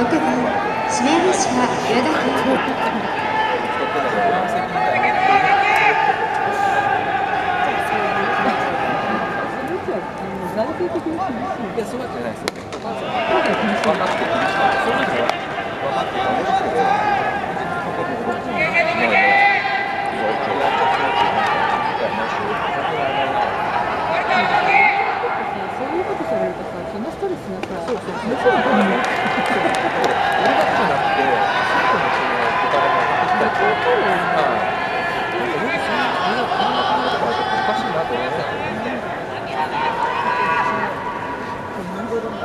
6番指名西川優太君。いや、そうじゃないです。か。Thank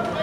you.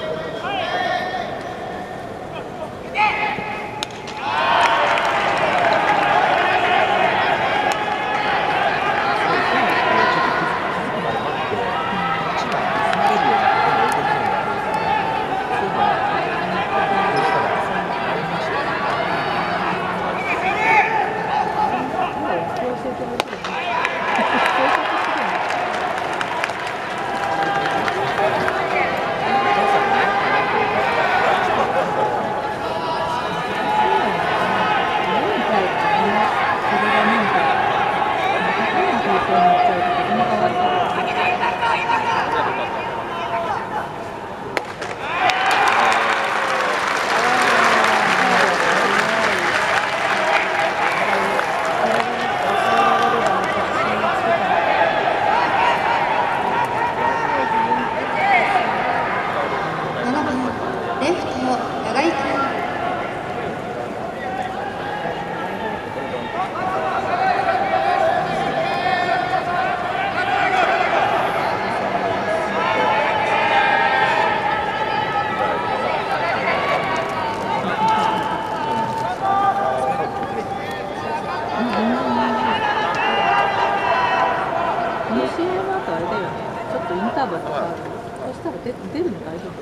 とインターバルとかあるそしたら出るの大丈夫？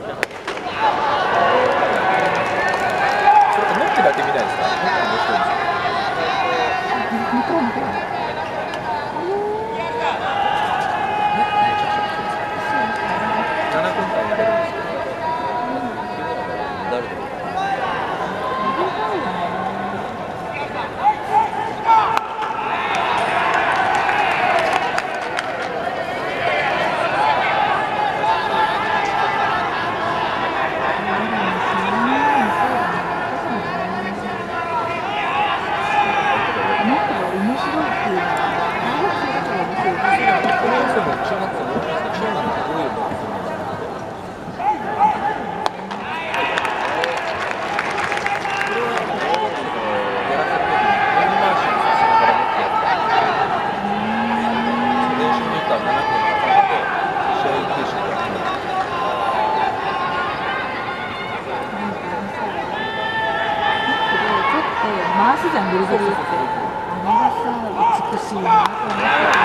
ゃんぐるぐるあれがさ美しいなと思って。